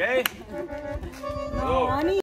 Okay? Go.